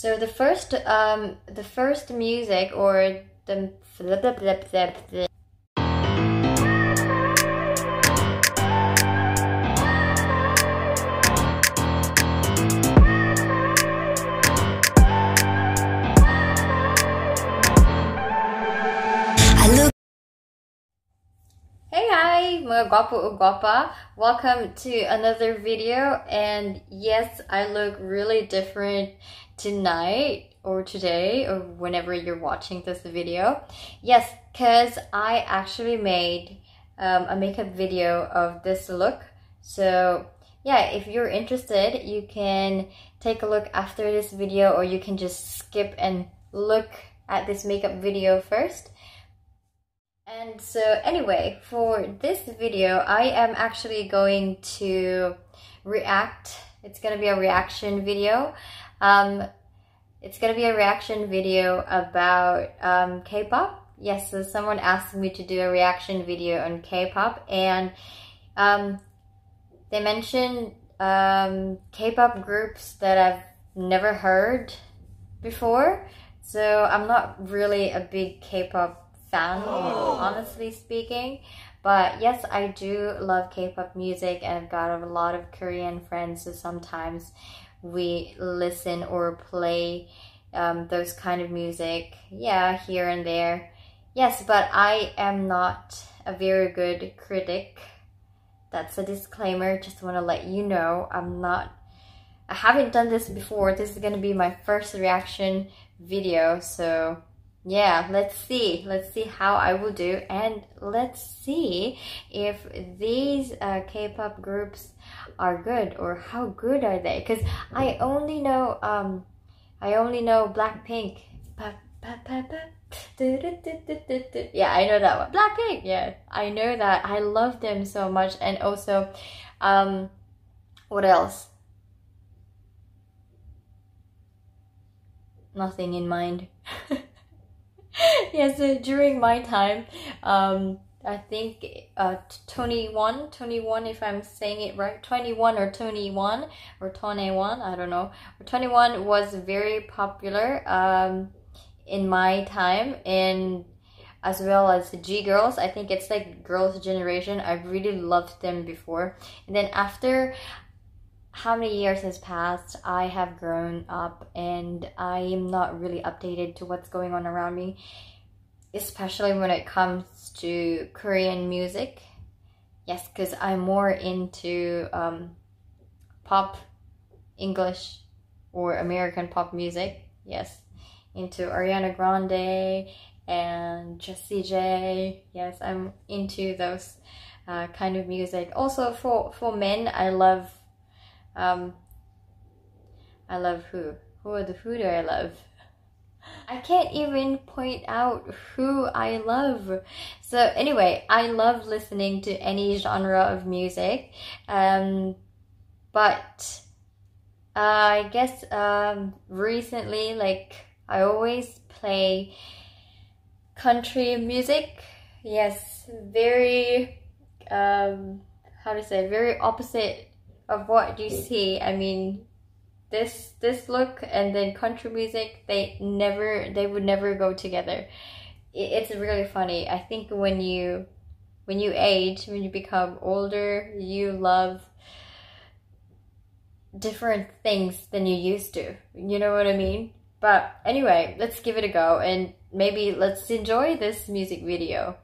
So the first um the first music or the mga guapo guapa. Welcome to another video and yes, I look really different tonight or today or whenever you're watching this video. Yes, cuz I actually made um, a makeup video of this look. So yeah, if you're interested, you can take a look after this video or you can just skip and look at this makeup video first. And so anyway, for this video, I am actually going to react. It's going to be a reaction video. Um, it's going to be a reaction video about um, K-pop. Yes, so someone asked me to do a reaction video on K-pop and um, they mentioned um, K-pop groups that I've never heard before. So I'm not really a big K-pop fan, oh. honestly speaking. But yes, I do love K-pop music and I've got a lot of Korean friends, so sometimes we listen or play um, those kind of music, yeah, here and there. Yes, but I am not a very good critic. That's a disclaimer, just want to let you know. I'm not, I haven't done this before. This is going to be my first reaction video, so yeah let's see. Let's see how i will do. And let's see if these uh, k-pop groups are good or how good are they. Because i only know um i only know blackpink. Yeah i know that one. Blackpink! Yeah i know that. I love them so much. And also um what else? Nothing in mind yes, uh, during my time, um, I think uh, 21, 21 if I'm saying it right, 21 or 21 or 21, I don't know. 21 was very popular um, in my time and as well as G Girls. I think it's like Girls' Generation. I really loved them before. And then after how many years has passed, I have grown up and I am not really updated to what's going on around me, especially when it comes to Korean music. Yes, because I'm more into um, pop, English, or American pop music. Yes, into Ariana Grande and Jessie J. Yes, I'm into those uh, kind of music. Also, for for men, I love um, I love who? Who are the who do I love? I can't even point out who I love. So anyway, I love listening to any genre of music. Um, but uh, I guess um, recently, like I always play country music. Yes, very um, how to say very opposite of what you see. I mean, this this look and then country music, they never they would never go together. It's really funny. I think when you when you age, when you become older, you love different things than you used to. You know what I mean? But anyway, let's give it a go and maybe let's enjoy this music video.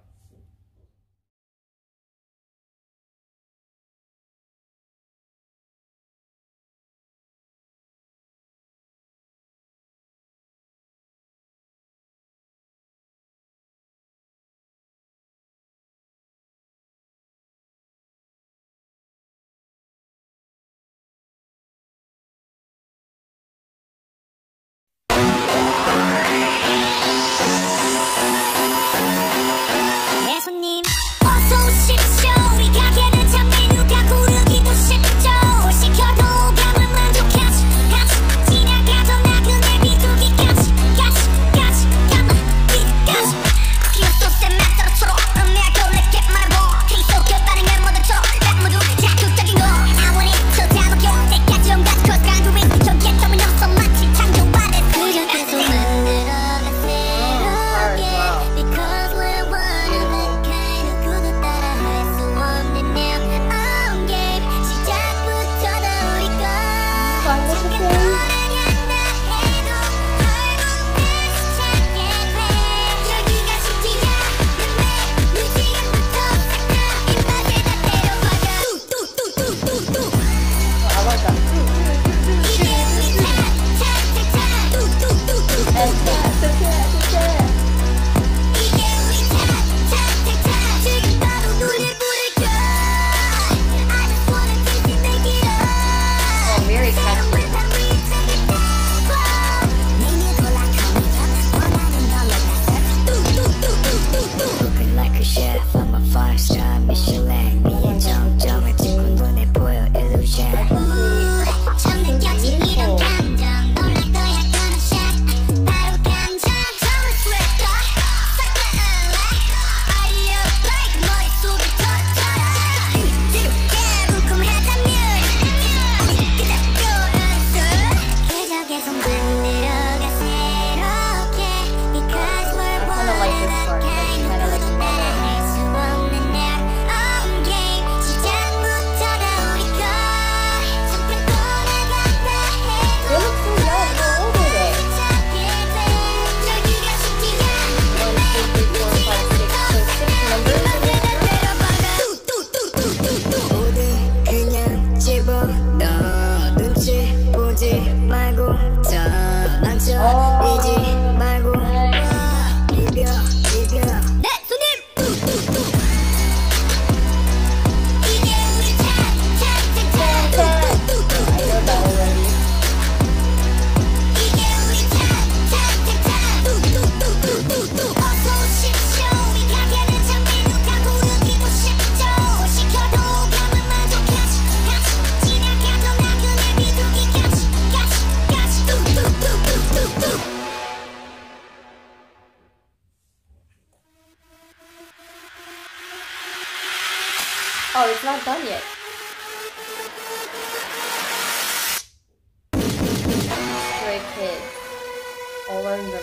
All over the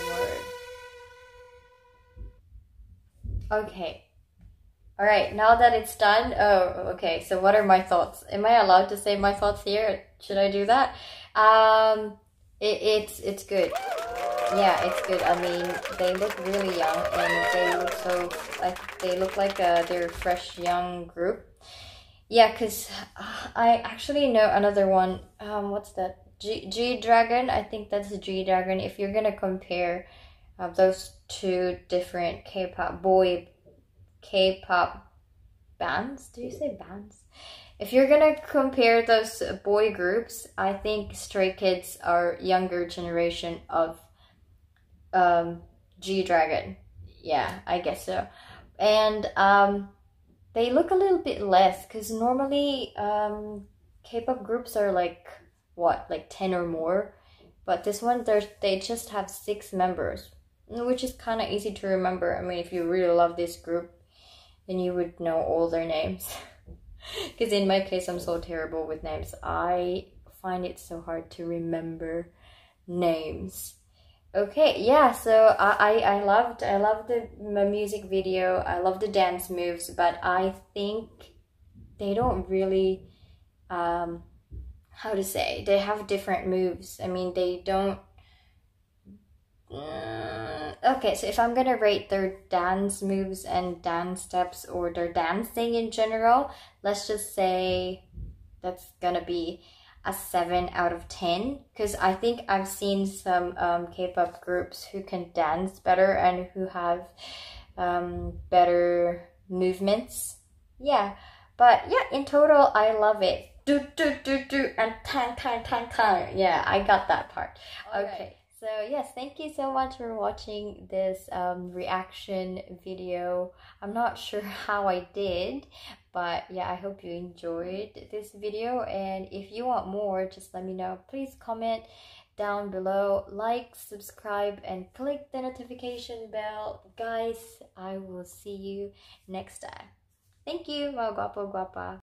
world. Okay. Alright, now that it's done, oh, okay, so what are my thoughts? Am I allowed to say my thoughts here? Should I do that? Um, it, it's, it's good. Yeah, it's good. I mean, they look really young and they look so, like, they look like a, they're fresh young group. Yeah, because I actually know another one. Um, what's that? G, Dragon. I think that's G Dragon. If you're gonna compare uh, those two different K-pop boy K-pop bands, do you say bands? If you're gonna compare those boy groups, I think Stray Kids are younger generation of um, G Dragon. Yeah, I guess so. And um, they look a little bit less because normally um, K-pop groups are like what, like ten or more, but this one they just have six members, which is kind of easy to remember. I mean, if you really love this group, then you would know all their names. Because in my case, I'm so terrible with names. I find it so hard to remember names. Okay, yeah, so I, I, I loved I loved the music video. I love the dance moves, but I think they don't really um how to say they have different moves. I mean, they don't uh, okay, so if I'm gonna rate their dance moves and dance steps or their dancing in general, let's just say that's gonna be a 7 out of 10 because I think I've seen some um, K-pop groups who can dance better and who have um, better movements. Yeah, but yeah, in total, I love it. Do, do, do, do, and tang, tang, tang, tang. Yeah, I got that part. Okay. So yes, thank you so much for watching this um, reaction video. I'm not sure how I did, but yeah, I hope you enjoyed this video. And if you want more, just let me know. Please comment down below, like, subscribe, and click the notification bell. Guys, I will see you next time. Thank you, mga guapo guapa.